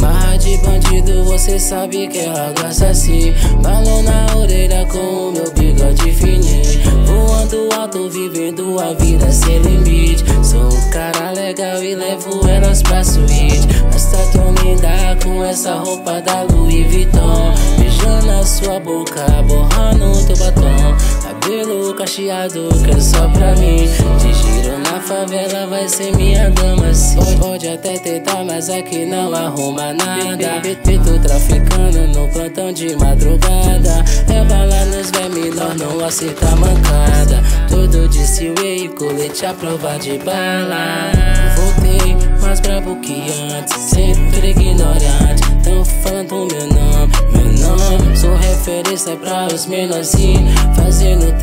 Marra de bandido, você sabe que eu gosta é assim. Balão na orelha com o meu bigode fininho. Voando alto, vivendo a vida sem limite. Sou um cara legal e levo elas pra suíte. Mas tá tão linda com essa roupa da Louis Vuitton. Beijando a sua boca, borrando teu batom. Cabelo cacheado, quero só pra mim. De giro na favela vai ser minha dama sim. Pode, até tentar, mas aqui não arruma nada. Feito traficando no plantão de madrugada. É bala nos vermes, nós não aceita mancada. Todo de e colete a prova de bala. Voltei mais brabo que antes, sempre ignorante. Tão falando meu nome, meu nome. Sou referência pra os menorzinhos. Fazendo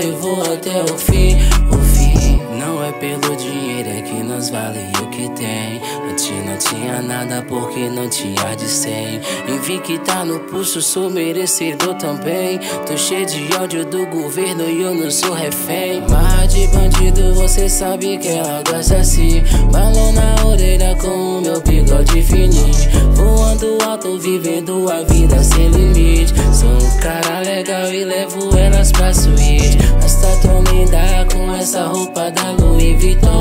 corre, vou até o fim. O fim não é pelo dinheiro, é que nós vale o que tem. Antes não tinha nada porque não tinha de cem. E vi que tá no pulso, sou merecedor também. Tô cheio de ódio do governo e eu não sou refém. Mas de bandido, você sabe que ela gosta assim. Balão na orelha com o meu bigode fininho. Voando alto, vivendo a vida sem limite. Sou um cara legal e levo elas pra suíte. Mas tá tão linda com essa roupa da Louis Vuitton.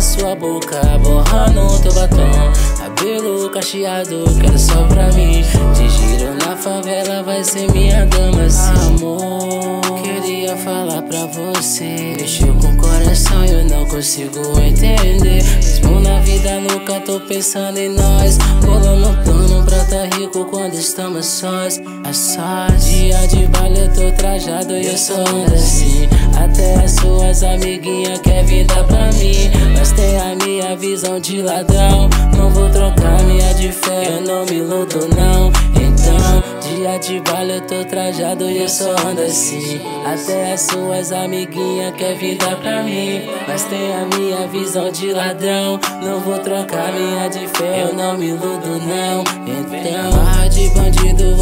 Sua boca, borrando teu batom. Cabelo cacheado, quero só pra mim. De giro na favela vai ser minha dama, sim. Amor, queria falar pra você. Mexeu com o coração eu não consigo entender. Mesmo na vida nunca tô pensando em nós. Colando plano pra tá rico quando estamos sós. A sós. Dia de baile tô trajado e eu sou assim. Até as suas amiguinhas quer vir dar pra mim. Mas tem a minha visão de ladrão. Não vou trocar minha de fé, eu não me iludo não. Então, dia de baile eu tô trajado e eu só ando assim. Até as suas amiguinhas quer vir dar pra mim. Mas tem a minha visão de ladrão. Não vou trocar minha de fé, eu não me iludo não. Então,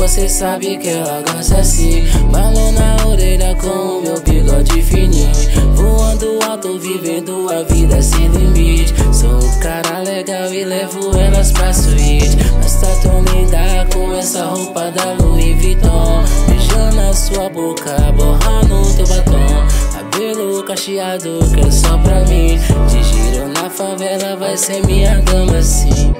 você sabe que ela gosta assim. Balão na orelha com o meu bigode fininho. Voando alto, vivendo a vida sem limite. Sou um cara legal e levo elas pra suíte. Mas tá tão linda com essa roupa da Louis Vuitton. Beijando a sua boca, borrando teu batom. Cabelo cacheado, quero só pra mim. De giro na favela vai ser minha dama sim.